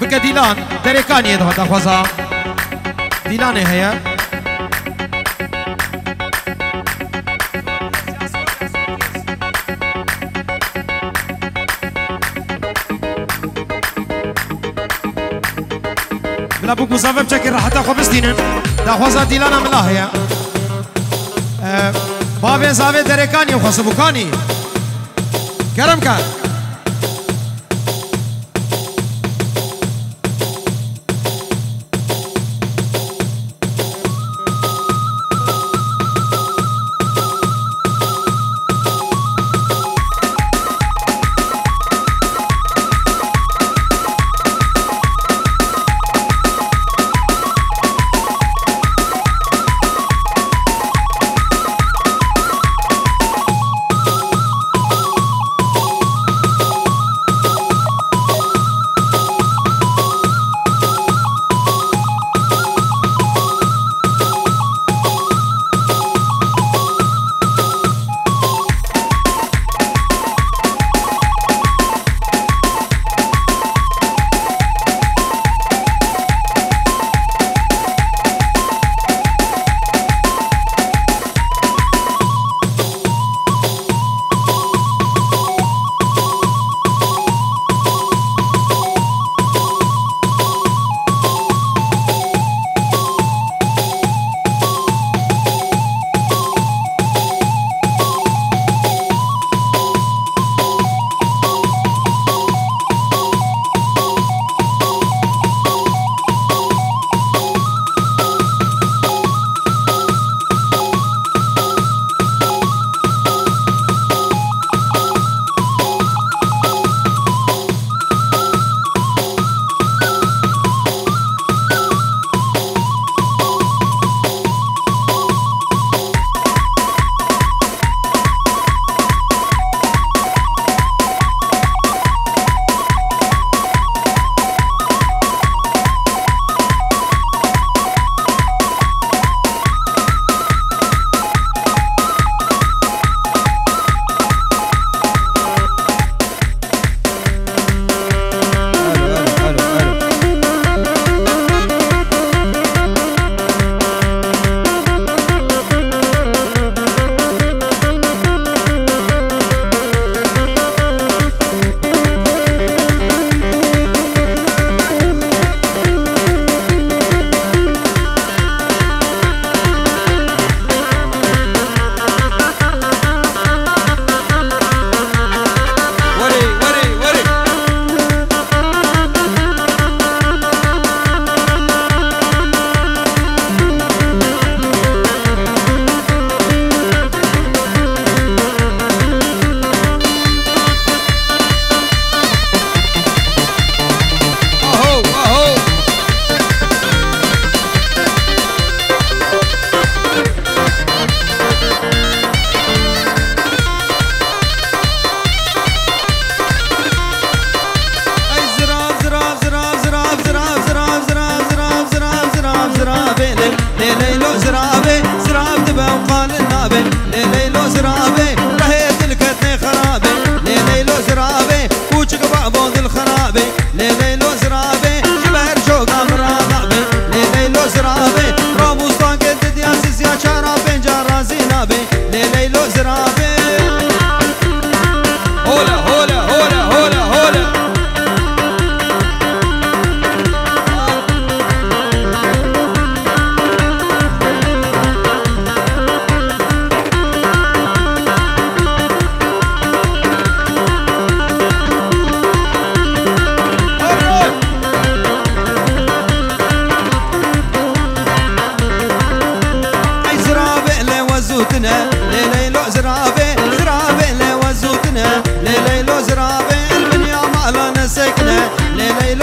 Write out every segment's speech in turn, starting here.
بکە دیلان دەرێکانیە دەهات داخوازا دیلانێ هەیە بلا بوك مصافة بشكل راح تاخذ بستينن داخوازا دیلانە ملا هەیە بابێ زاوێ دەرێکانی و خەسبووکانی گەرم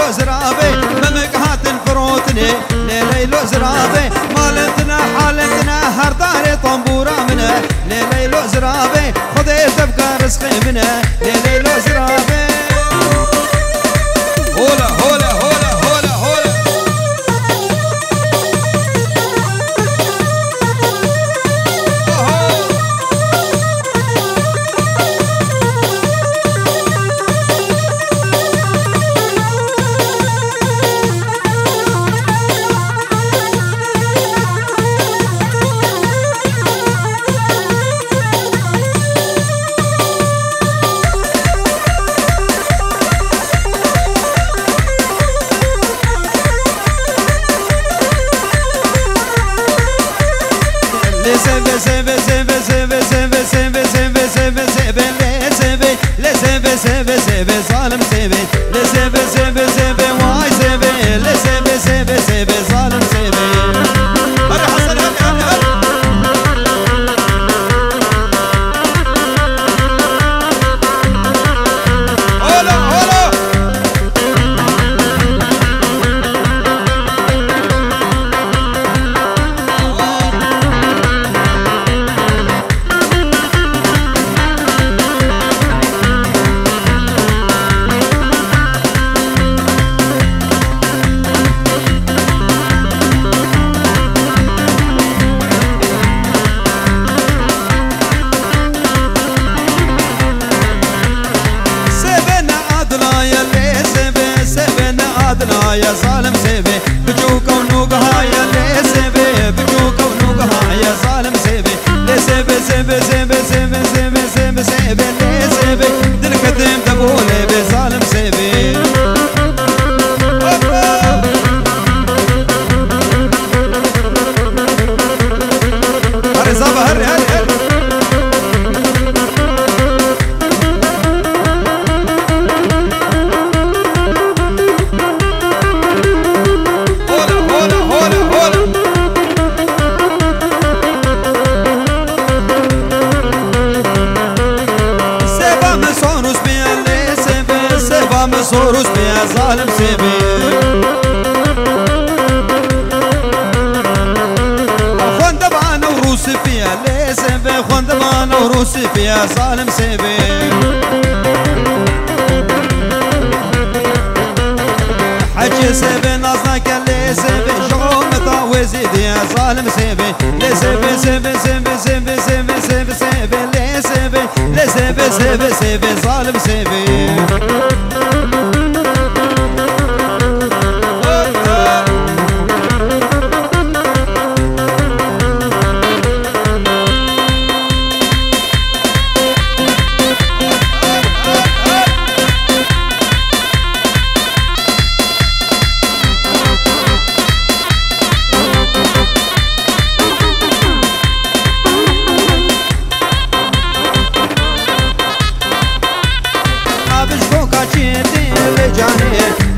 ليلو زرابي بمقهات الفروتني ليلو زرابي مالتنا حالتنا هر داري طنبورة منه. ليلو زرابي خذ افكار رزقي منه. ليلو زرابي عدنا يا ظالم بيا ظالم سيبي وروسي فيها لي سيبي خوان دبانا وروسي فيها ظالم سيبي حجي سيبي نازنا كاللي سيبي شغل مطاوي زيد يا ظالم سيبي لي سيبي سيبي سيبي سيبي سيبي سيبي سيبي لي سيبي لي سيبي سيبي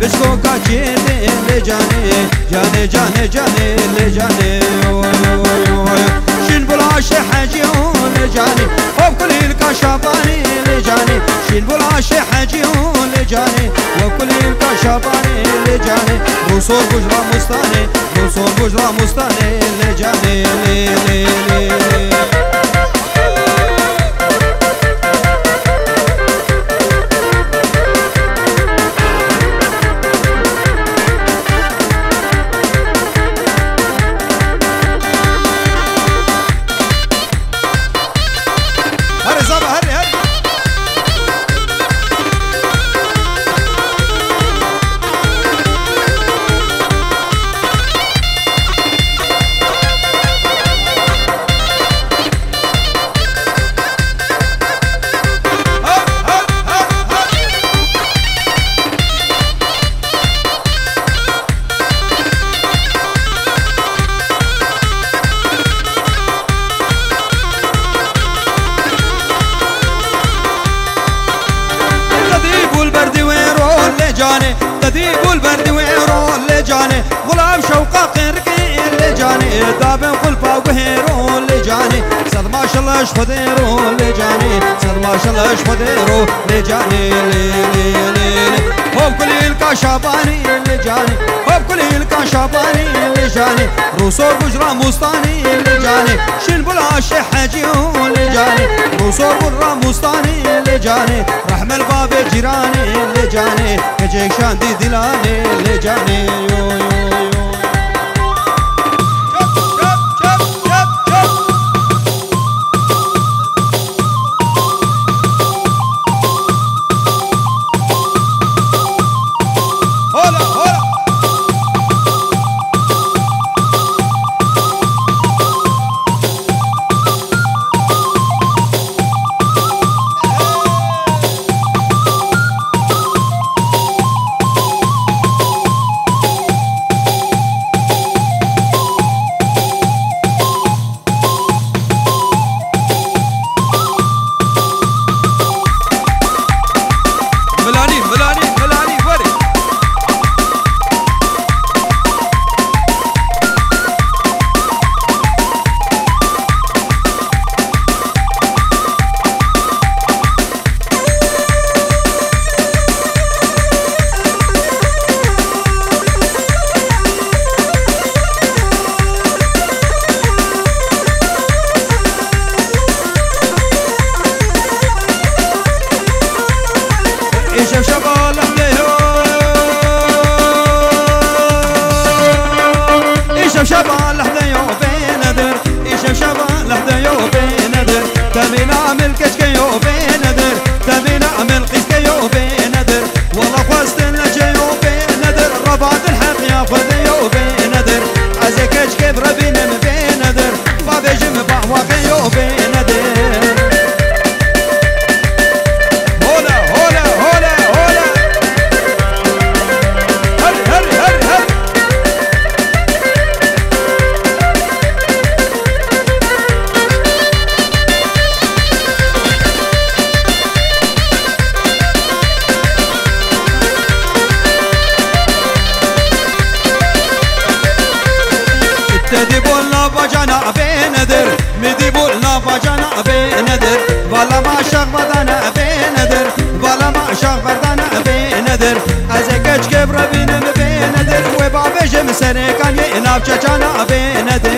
بشكو كاچيدي لجاني جاني جاني جاني لجاني شين بلاش حاجي لجاني بجرا مستاني رسول بجرا مستاني لجاني لي تديب البرد ويرو اللي جاني غلام شوقة قرقي اللي جاني دابن قلبا وهيرو اللي جاني. صد ما شاء الله شفديرو اللي جاني. صد ما شاء الله شفديرو اللي جاني. لي لي لي لي. هو كل الكاشاباني اللي جاني. هو كل الكاشاباني اللي جاني. روسور بجرا مستاني اللي جاني. شن بلا حاجي اللي جاني. روسور بجرا مستاني اللي جاني. رحم الباب جيراني اللي جاني. كجيك شاندي دلاني اللي جاني. يو يو يو. بالا ما شاخ بدن بینeder بالا ما شاخ بدن بینeder از گچ که بینم بینم بینeder و بابجم سرکانی ناب چچانا بینeder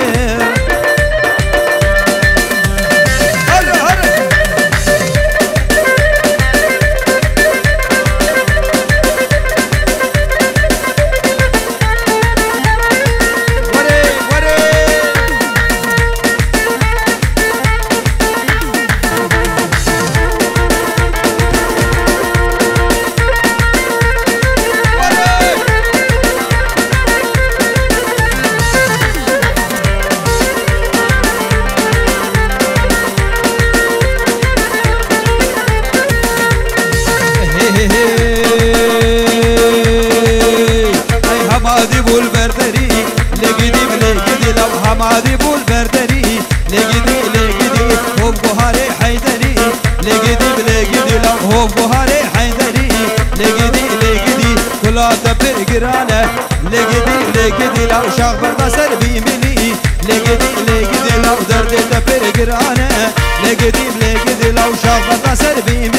لگدی لو شاخ بردا سر بیمنی لگدی لگدی لو درد تپر لگدی لگدی لو شاخ بردا سر بیمنی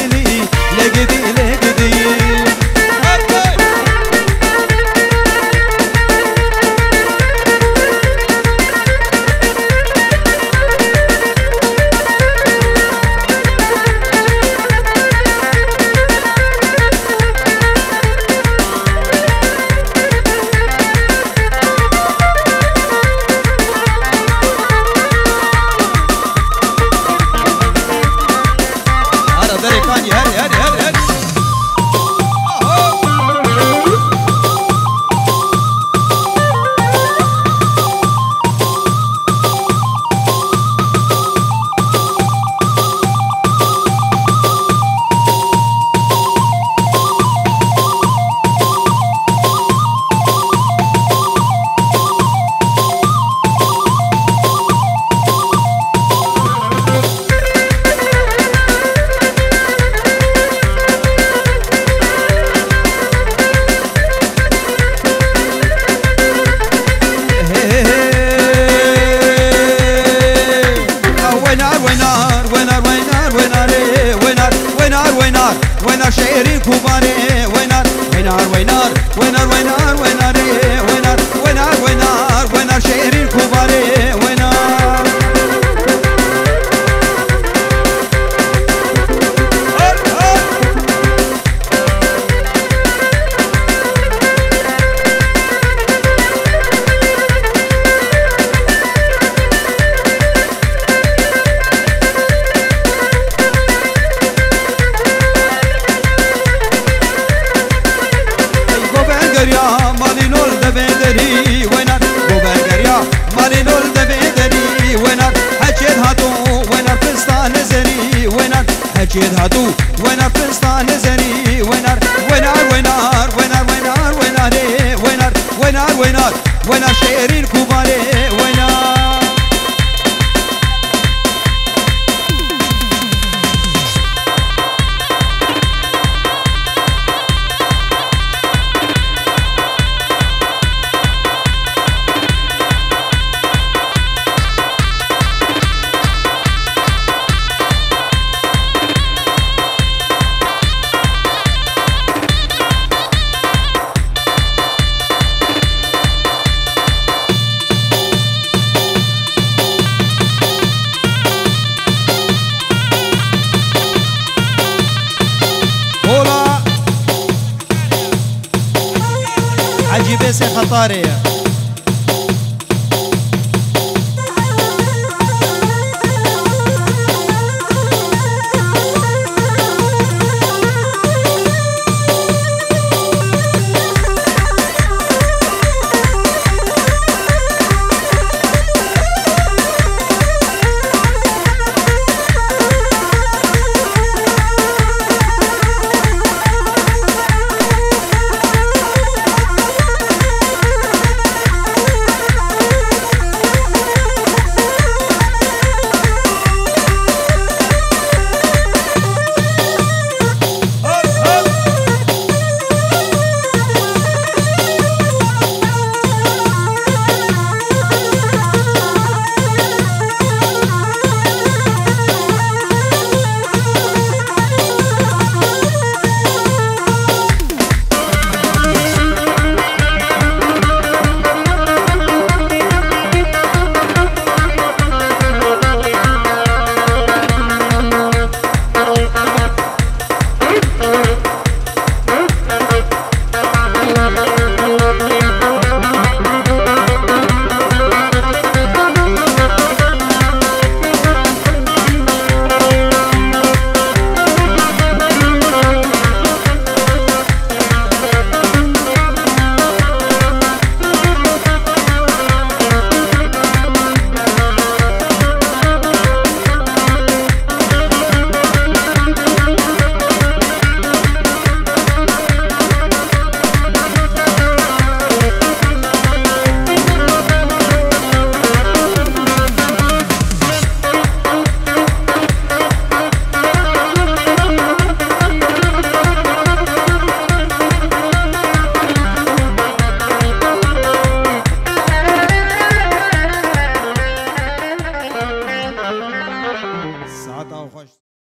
Serra Toré.